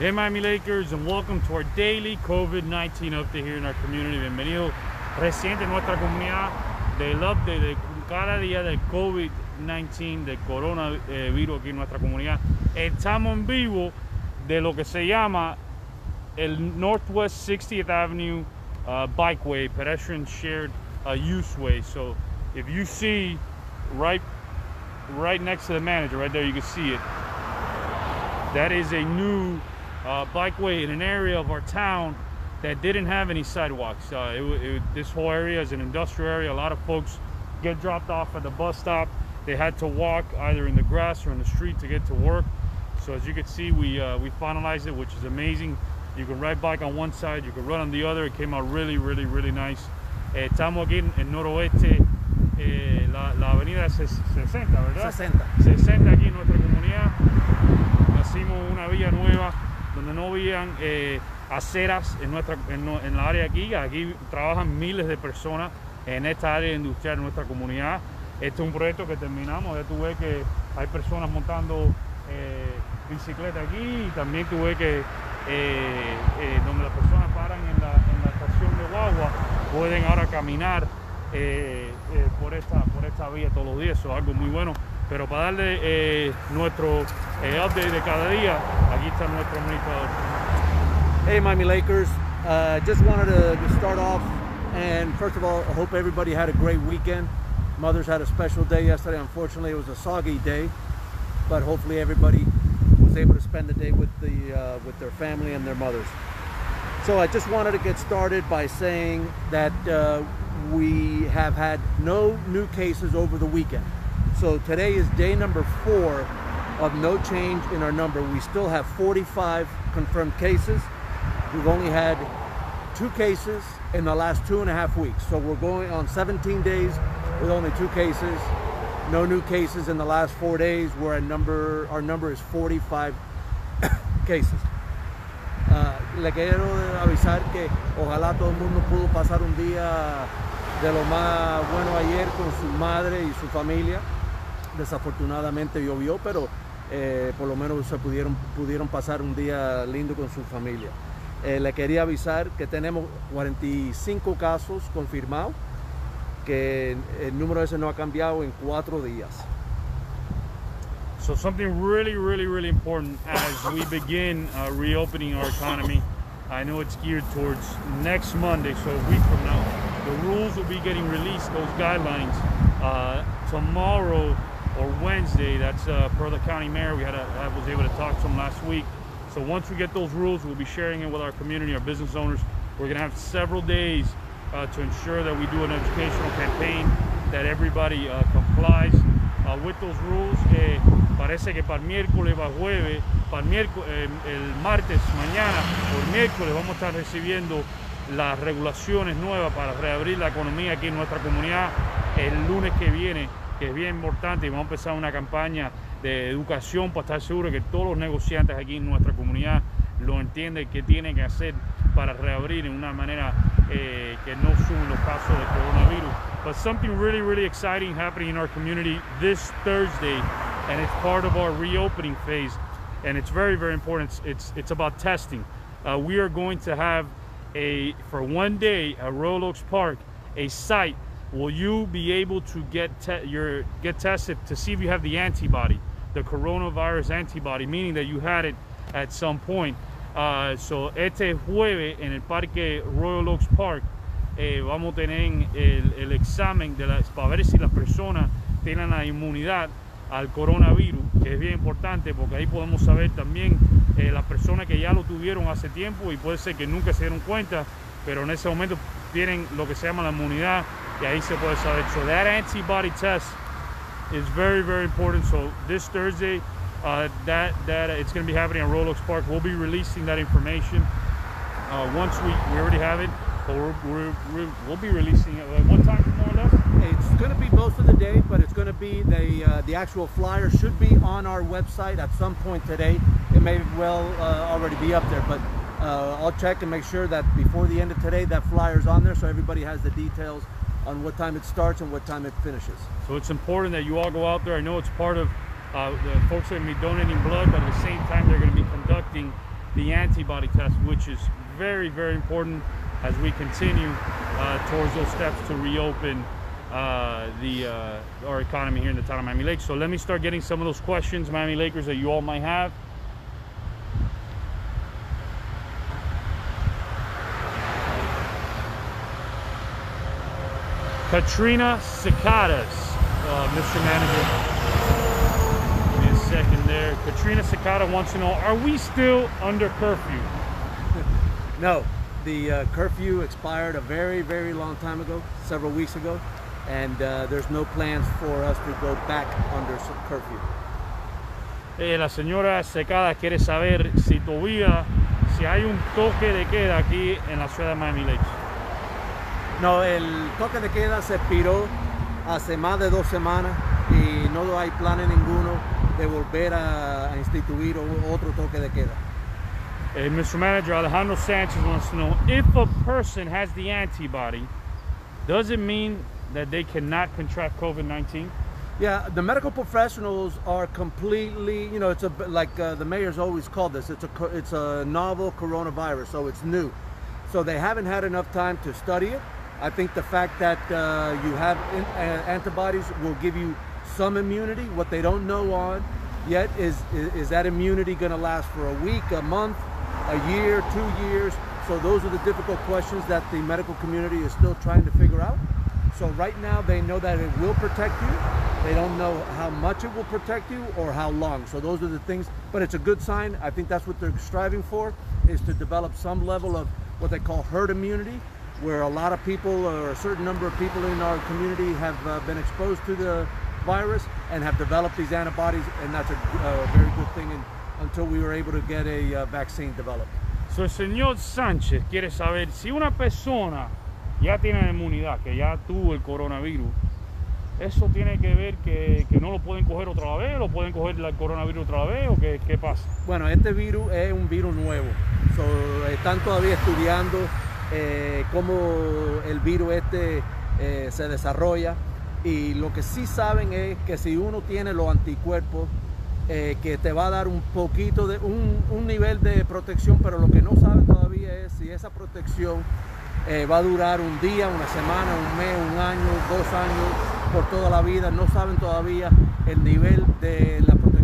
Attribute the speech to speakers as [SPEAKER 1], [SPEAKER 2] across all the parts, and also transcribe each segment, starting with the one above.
[SPEAKER 1] Hey Miami Lakers and welcome to our daily COVID-19 update here in our community. Bienvenido reciente en nuestra comunidad del update de cada día del COVID-19, del coronavirus aquí en nuestra comunidad. Estamos en vivo de lo que se llama el Northwest 60th Avenue uh, Bikeway, pedestrian shared uh, use way. So if you see right, right next to the manager, right there, you can see it. That is a new uh, bikeway in an area of our town that didn't have any sidewalks. Uh, it, it, this whole area is an industrial area. A lot of folks get dropped off at the bus stop. They had to walk either in the grass or in the street to get to work. So as you can see, we uh, we finalized it, which is amazing. You can ride bike on one side, you can run on the other. It came out really, really, really nice. Eh, estamos aquí en noroeste, eh, la, la, avenida 60, ¿verdad?
[SPEAKER 2] 60.
[SPEAKER 1] 60 aquí en nuestra comunidad. Hacimos una vía nueva donde no habían eh, aceras en, nuestra, en, en, la área aquí. Aquí trabajan miles de personas en esta área industrial de nuestra comunidad. Este es un proyecto que terminamos. Ya tú ves que hay personas montando eh, bicicleta aquí y también tú ves que eh, eh, donde las personas paran en la, en estación de guagua pueden ahora caminar por, esta, por esta vía todos los días. Eso es algo muy bueno. Pero para darle nuestro update de cada día, aquí está nuestro administrador.
[SPEAKER 2] Hey Miami Lakers, uh, just wanted to start off and first of all, I hope everybody had a great weekend. Mothers had a special day yesterday. Unfortunately, it was a soggy day, but hopefully everybody was able to spend the day with the uh, with their family and their mothers. So I just wanted to get started by saying that uh, we have had no new cases over the weekend. So today is day number four of no change in our number. We still have 45 confirmed cases. We've only had two cases in the last two and a half weeks. So we're going on 17 days with only two cases. No new cases in the last four days. We're at number, our number is 45 cases. Uh, le quiero avisar que ojalá todo el mundo pudo pasar un día de lo más bueno ayer con su madre y su familia. Desafortunadamente llovió, pero eh, por lo menos se pudieron, pudieron pasar un día lindo con su familia. Eh, le quería avisar que tenemos 45 casos confirmados que el número ese no ha cambiado en cuatro días.
[SPEAKER 1] So something really, really, really important as we begin uh, reopening our economy. I know it's geared towards next Monday, so a week from now. The rules will be getting released, those guidelines, uh, tomorrow or Wednesday. That's uh, per the county mayor. We had a, I was able to talk to him last week. So once we get those rules, we'll be sharing it with our community, our business owners. We're gonna have several days uh, to ensure that we do an educational campaign, that everybody uh, complies uh, with those rules. Eh, parece que para miércoles, para jueves, para miércoles, eh, el martes, mañana o miércoles vamos a estar recibiendo las regulaciones nuevas para reabrir la economía aquí en nuestra comunidad el lunes que viene, que es bien importante y vamos a empezar una campaña de educación para estar seguro que todos los negociantes aquí en nuestra comunidad lo entienden que tienen que hacer para reabrir en una manera eh, que no suben los casos de coronavirus. But something really, really exciting happening in our community this Thursday, and it's part of our reopening phase, and it's very, very important. It's, it's, about testing. Uh, we are going to have a, for one day, at Oaks Park, a site will you be able to get your get tested to see if you have the antibody, the coronavirus antibody, meaning that you had it at some point. Uh, so este jueves en el parque Royal Oaks Park eh, vamos a tener el, el examen de la, para ver si las personas tienen la inmunidad al coronavirus, que es bien importante porque ahí podemos saber también eh, las personas que ya lo tuvieron hace tiempo y puede ser que nunca se dieron cuenta, pero en ese momento tienen lo que se llama la inmunidad y ahí se puede saber. So that antibody test is very, very important. So this Thursday, uh, that that it's going to be happening at Royal Oaks Park. We'll be releasing that information uh, once we, we already have it, but we're, we will be releasing it. Uh, what time more or less?
[SPEAKER 2] It's going to be most of the day, but it's going to be the uh, the actual flyer should be on our website at some point today. It may well uh, already be up there, but uh, I'll check and make sure that before the end of today that flyer's on there so everybody has the details on what time it starts and what time it finishes.
[SPEAKER 1] So it's important that you all go out there. I know it's part of uh, the folks are going to be donating blood, but at the same time they're going to be conducting the antibody test, which is very, very important as we continue uh, towards those steps to reopen uh, the uh, our economy here in the town of Miami Lakes. So let me start getting some of those questions, Miami Lakers, that you all might have. Katrina Secada's, uh, Mr. Manager. Give me a second there. Katrina Secada wants to know, are we still under curfew?
[SPEAKER 2] No, the uh, curfew expired a very, very long time ago, several weeks ago, and uh, there's no plans for us to go back under curfew.
[SPEAKER 1] Eh, la señora Secada quiere saber si todavía, si hay un toque de queda aquí en la ciudad de Miami Lakes.
[SPEAKER 2] No, el toque de queda se expiró hace más de dos semanas y no hay planes ninguno de volver a, instituir otro toque de queda.
[SPEAKER 1] Eh, Mr. Manager, Alejandro Sanchez wants to know if a person has the antibody, does it mean that they cannot contract COVID-19?
[SPEAKER 2] Yeah, the medical professionals are completely, you know, it's a like uh, the mayor's always called this. It's a it's a novel coronavirus, so it's new. So they haven't had enough time to study it. I think the fact that uh, you have in, uh, antibodies will give you some immunity. What they don't know on yet is is, is that immunity going to last for a week, a month, a year, two years? So those are the difficult questions that the medical community is still trying to figure out. So right now they know that it will protect you. They don't know how much it will protect you or how long. So those are the things, but it's a good sign. I think that's what they're striving for is to develop some level of what they call herd immunity, where a lot of people or a certain number of people in our community have uh, been exposed to the virus and have developed these antibodies, and that's a uh, very good thing in, until we were able to get a uh, vaccine developed.
[SPEAKER 1] So, el señor Sánchez quiere saber si una persona ya tiene la inmunidad, que ya tuvo el coronavirus, ¿eso tiene que ver que, que no lo pueden coger otra vez, lo pueden coger el coronavirus otra vez o qué, qué pasa?
[SPEAKER 2] Bueno, este virus es un virus nuevo. So, están todavía estudiando eh, cómo el virus este eh, se desarrolla. Y lo que sí saben es que si uno tiene los anticuerpos, eh, que te va a dar un poquito de un, un nivel de protección, pero lo que no saben todavía es si esa protección va a durar un día, una semana, un mes, un año, dos años, por toda la vida. No saben todavía el nivel de la protección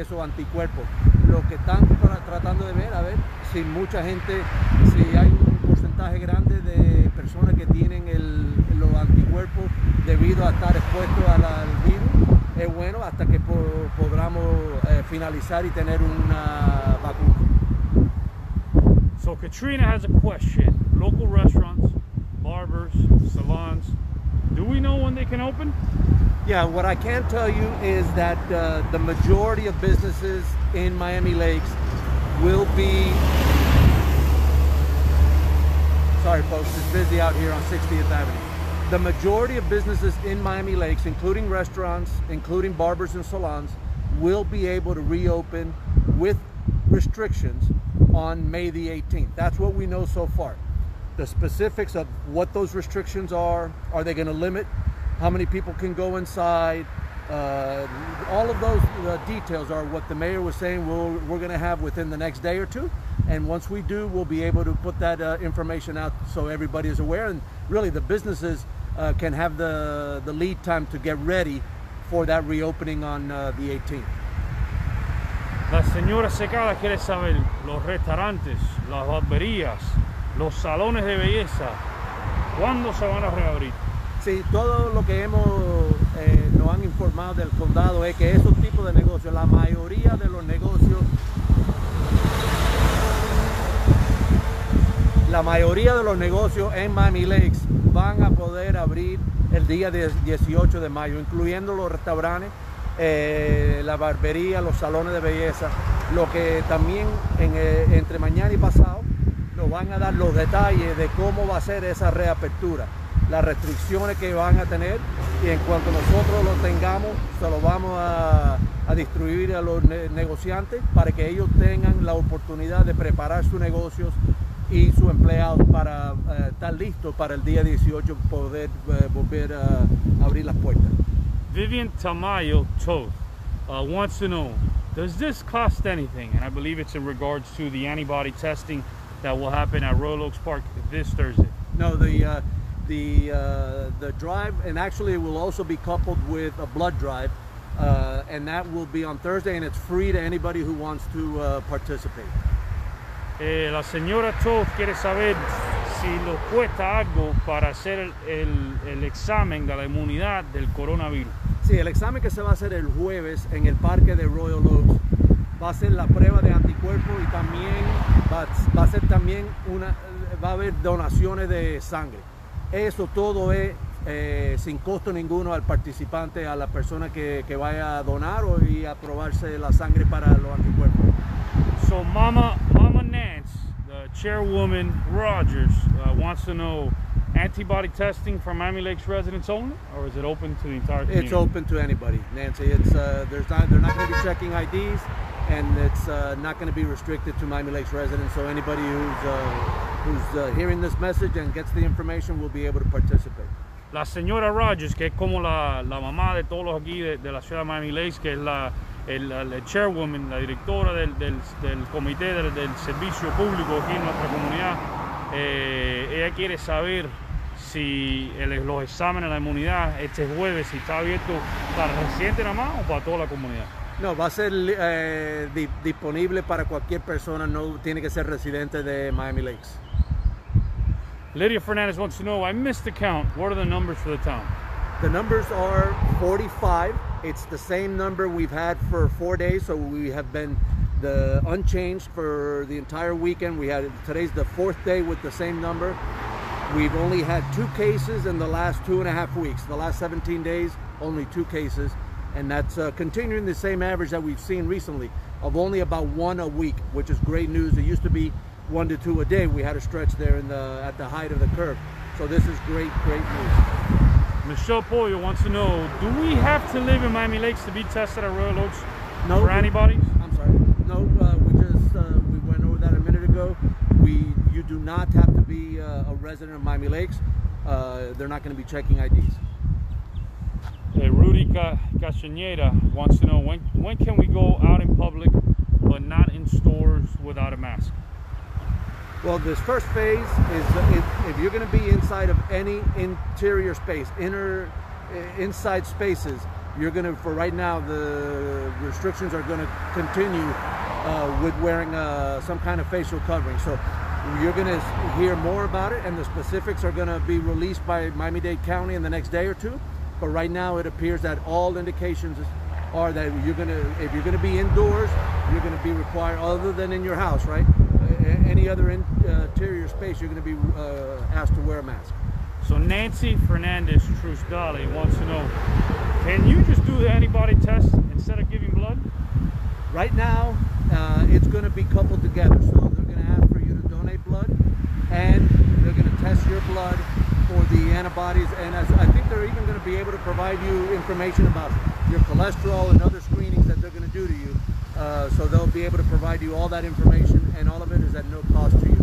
[SPEAKER 2] esos anticuerpos. Lo que están tra- tratando de ver, a ver si mucha gente, si hay un porcentaje grande de personas que tienen el- los anticuerpos debido a estar expuestos al virus, es bueno hasta que po- podamos eh, finalizar y tener una vacuna.
[SPEAKER 1] So Katrina has a question. Local restaurants, barbers, salons, do we know when they can open?
[SPEAKER 2] Yeah, what I can tell you is that uh, the majority of businesses in Miami Lakes will be. Sorry, folks, it's busy out here on 60th Avenue. The majority of businesses in Miami Lakes, including restaurants, including barbers and salons, will be able to reopen with restrictions on May the 18th. That's what we know so far. The specifics of what those restrictions are, are they going to limit how many people can go inside? Uh, all of those uh, details are what the mayor was saying we'll, we're going to have within the next day or two. And once we do, we'll be able to put that uh, information out so everybody is aware. And really, the businesses uh, can have the, the lead time to get ready for that reopening on uh, the 18th.
[SPEAKER 1] La señora Secada quiere saber los restaurantes, las barberías, los salones de belleza, ¿cuándo se van a reabrir?
[SPEAKER 2] Sí, todo lo que hemos eh, nos han informado del condado es que esos tipos de negocios, la mayoría de los negocios, la mayoría de los negocios en Miami Lakes van a poder abrir el día de 18 de mayo, incluyendo los restaurantes, eh, la barbería, los salones de belleza, lo que también eh, entre mañana y pasado nos van a dar los detalles de cómo va a ser esa reapertura, las restricciones que van a tener y en cuanto nosotros lo tengamos, se lo vamos a, a distribuir a los ne- negociantes para que ellos tengan la oportunidad de preparar sus negocios y sus empleados para eh, estar listos para el día 18 poder eh, volver a abrir las puertas.
[SPEAKER 1] Vivian Tamayo Toth uh, wants to know Does this cost anything? And I believe it's in regards to the antibody testing that will happen at Royal Oaks Park this Thursday.
[SPEAKER 2] No, the uh, the uh, the drive, and actually it will also be coupled with a blood drive, uh, and that will be on Thursday, and it's free to anybody who wants to uh, participate.
[SPEAKER 1] Eh, la señora Toth quiere saber si lo cuesta algo para hacer el, el examen de la inmunidad del coronavirus.
[SPEAKER 2] Sí, el examen que se va a hacer el jueves en el parque de Royal Oaks va a ser la prueba de anticuerpos y también va, va a ser también una, va a haber donaciones de sangre. Eso todo es eh, sin costo ninguno al participante, a la persona que, que vaya a donar o y a probarse la sangre para los anticuerpos.
[SPEAKER 1] So Mama, Mama Nance, the chairwoman Rogers, uh, wants to know antibody testing for Miami Lakes residents only, or is it open to the entire community?
[SPEAKER 2] It's open to anybody, Nancy. It's uh, there's not they're not going to be checking IDs, and it's uh, not going to be restricted to Miami Lakes residents. So anybody who's uh, who's uh, hearing this message and gets the information will be able to participate.
[SPEAKER 1] La señora Rogers, que es como la, la mamá de todos los aquí de, de la ciudad de Miami Lakes, que es la el, el chairwoman, la directora del, del, del comité del, del, servicio público aquí en nuestra comunidad, eh, ella quiere saber si el, los exámenes de la inmunidad este jueves, si está abierto para residentes nada más o para toda la comunidad.
[SPEAKER 2] No, va a ser eh, di disponible para cualquier persona, no tiene que ser residente de Miami Lakes.
[SPEAKER 1] Lydia Fernandez wants to know, I missed the count. What are the numbers for the town?
[SPEAKER 2] The numbers are 45. It's the same number we've had for four days, so we have been the unchanged for the entire weekend. We had today's the fourth day with the same number. We've only had two cases in the last two and a half weeks. The last 17 days, only two cases, and that's uh, continuing the same average that we've seen recently of only about one a week, which is great news. It used to be one to two a day. We had a stretch there in the at the height of the curve, so this is great, great news.
[SPEAKER 1] Michelle Pollo wants to know, do we have to live in Miami Lakes to be tested at Royal Oaks
[SPEAKER 2] no,
[SPEAKER 1] for antibodies?
[SPEAKER 2] I'm sorry. No, uh, we just, uh, we went over that a minute ago. We, you do not have to be uh, a resident of Miami Lakes. Uh, they're not going to be checking IDs.
[SPEAKER 1] Uh, Rudy Castaneda wants to know, when, when can we go out in public but not in stores without a mask?
[SPEAKER 2] Well, this first phase is if, you're going to be inside of any interior space, inner, inside spaces, you're going to, for right now, the restrictions are going to continue uh, with wearing uh, some kind of facial covering. So you're going to hear more about it, and the specifics are going to be released by Miami-Dade County in the next day or two. But right now, it appears that all indications are that you're going to, if you're going to be indoors, you're going to be required, other than in your house, right? Any other in, interior space, you're going to be uh, asked to wear a mask.
[SPEAKER 1] So Nancy Fernandez Trusdale wants to know, can you just do the antibody test instead of giving blood?
[SPEAKER 2] Right now, uh, it's going to be coupled together. So they're going to ask for you to donate blood, and they're going to test your blood for the antibodies. And as, I think they're even going to be able to provide you information about your cholesterol and other screenings that they're going to do to you. Uh, so they'll be able to provide you all that information, and all of it is at no cost to you.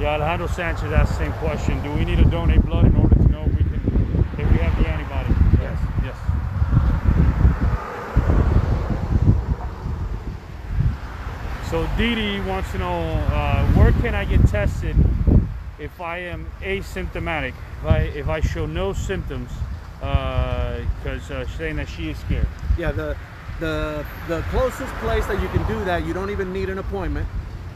[SPEAKER 1] Yeah, Alejandro Sanchez asked the same question. Do we need to donate blood in order to know if we can, if we have the antibody?
[SPEAKER 2] Yes.
[SPEAKER 1] Yes. So Didi wants to know, uh, where can I get tested if I am asymptomatic? If I, if I show no symptoms, because uh, uh, saying that she is scared.
[SPEAKER 2] Yeah, the the the closest place that you can do that, you don't even need an appointment,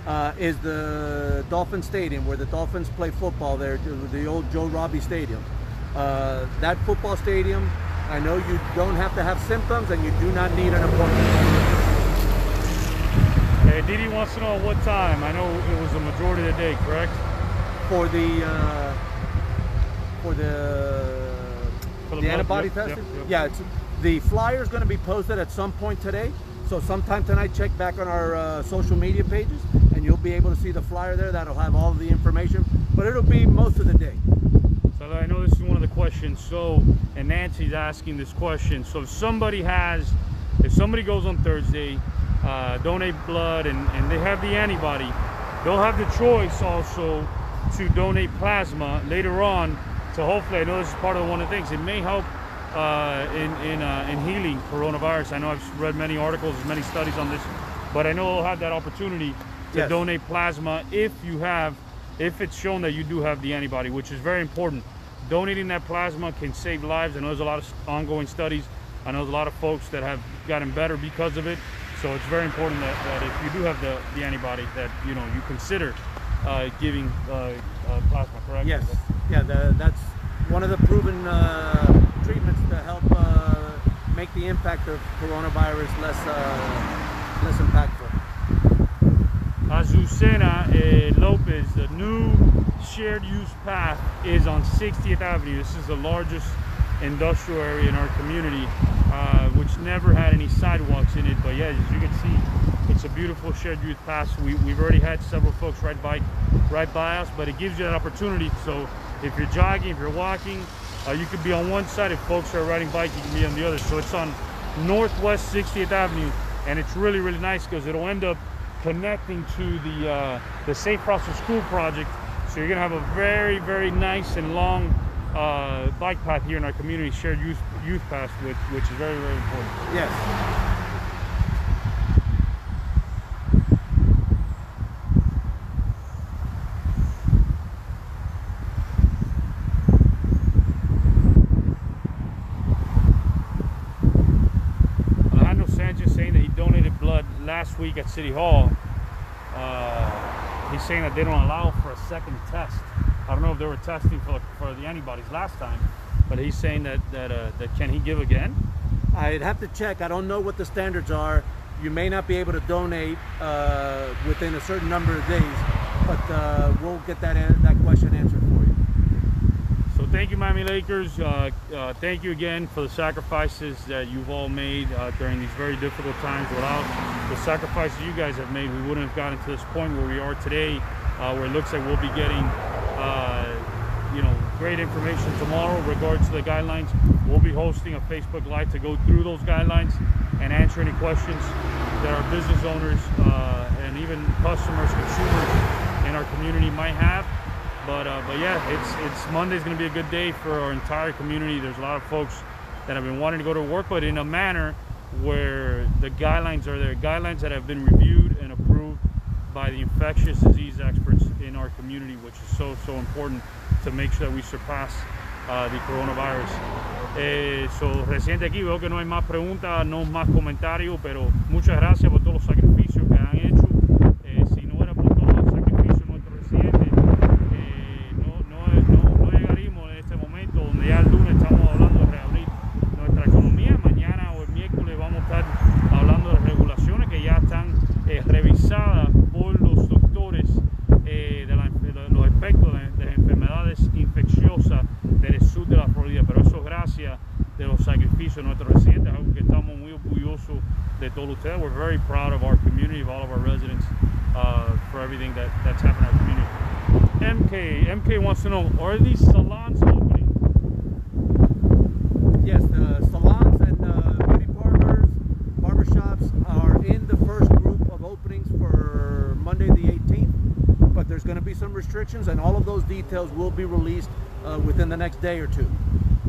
[SPEAKER 2] uh, is the Dolphin Stadium where the Dolphins play football there, the old Joe Robbie Stadium. Uh, that football stadium, I know you don't have to have symptoms and you do not need an appointment.
[SPEAKER 1] Hey, Didi wants to know what time. I know it was the majority of the day, correct?
[SPEAKER 2] For the uh, for the The,
[SPEAKER 1] blood?
[SPEAKER 2] antibody
[SPEAKER 1] Yep,
[SPEAKER 2] testing? Yeah, it's, the flyer is going to be posted at some point today. So sometime tonight, check back on our uh, social media pages, and you'll be able to see the flyer there. That'll have all of the information, but it'll be most of the day.
[SPEAKER 1] So I know this is one of the questions. So, and Nancy's asking this question. So if somebody has, if somebody goes on Thursday, uh, donate blood, and, and they have the antibody, they'll have the choice also to donate plasma later on. So hopefully, I know this is part of one of the things. It may help uh, in in uh, in healing coronavirus. I know I've read many articles, many studies on this, but I know they'll have that opportunity to
[SPEAKER 2] Yes.
[SPEAKER 1] donate plasma if you have, if it's shown that you do have the antibody, which is very important. Donating that plasma can save lives. I know there's a lot of ongoing studies. I know there's a lot of folks that have gotten better because of it. So it's very important that, that if you do have the, the antibody, that you know you consider uh, giving uh, uh, plasma. Correct?
[SPEAKER 2] Yes, yeah, the, that's one of the proven uh, treatments to help uh, make the impact of coronavirus less uh, less impactful.
[SPEAKER 1] Azucena eh, Lopez, the new shared use path is on 60th Avenue. This is the largest industrial area in our community, uh, which never had any sidewalks in it. But yeah, as you can see, it's a beautiful shared use path. We, we've already had several folks ride bike right by us, but it gives you that opportunity. So if you're jogging, if you're walking, uh, you could be on one side. If folks are riding bike, you can be on the other. So it's on Northwest 60th Avenue, and it's really, really nice because it'll end up connecting to the uh, the Safe Routes to School project. So you're gonna have a very, very nice and long uh, bike path here in our community, shared youth youth path, which which is very, very important.
[SPEAKER 2] Yes.
[SPEAKER 1] Alejandro Sanchez saying that he donated blood last at City Hall. Uh, he's saying that they don't allow for a second test. I don't know if they were testing for, for the antibodies last time, but he's saying that that uh, that can he give again?
[SPEAKER 2] I'd have to check. I don't know what the standards are. You may not be able to donate uh, within a certain number of days, but uh, we'll get that that question answered.
[SPEAKER 1] So thank you, Miami Lakers. Uh, uh, thank you again for the sacrifices that you've all made uh, during these very difficult times. Without the sacrifices you guys have made, we wouldn't have gotten to this point where we are today, uh, where it looks like we'll be getting, uh, you know, great information tomorrow regards to the guidelines. We'll be hosting a Facebook Live to go through those guidelines and answer any questions that our business owners uh, and even customers, consumers in our community might have. But uh, but yeah, it's it's Monday's gonna be a good day for our entire community. There's a lot of folks that have been wanting to go to work, but in a manner where the guidelines are there, guidelines that have been reviewed and approved by the infectious disease experts in our community, which is so so important to make sure that we surpass uh, the coronavirus. Eh, so, reciente aquí veo que no hay más preguntas, no más comentarios, pero muchas gracias por todos los sacrificios que han hecho. Eh, si no era por todos los sacrificios de nuestros residentes, eh, no, no, no, no llegaríamos en este momento donde ya el lunes estamos hablando de reabrir nuestra economía. Mañana o el miércoles vamos a estar hablando de regulaciones que ya están eh, revisadas por los doctores eh, de, la- de los aspectos de, de las enfermedades infecciosas del sur de la Florida. Pero eso es gracias de los sacrificios de nuestros residentes, algo que estamos muy orgullosos de todos ustedes. We're very proud of our community, of all of our residents, uh, for everything that, that's happened in our community. MK, MK know, are these salons opening?
[SPEAKER 2] Yes, the salons and uh, beauty parlors, barbershops are in the first group of openings for Monday the 18th, but there's going to be some restrictions, and all of those details will be released uh, within the next day or two.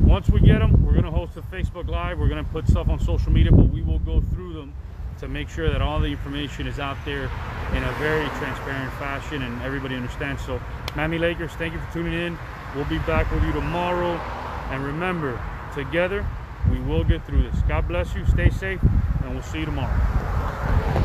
[SPEAKER 1] Once we get them, we're going to host a Facebook Live. We're going to put stuff on social media, but we will go through them to make sure that all the information is out there in a very transparent fashion and everybody understands. So, Miami Lakers, thank you for tuning in. We'll be back with you tomorrow. And remember, together, we will get through this. God bless you. Stay safe, and we'll see you tomorrow.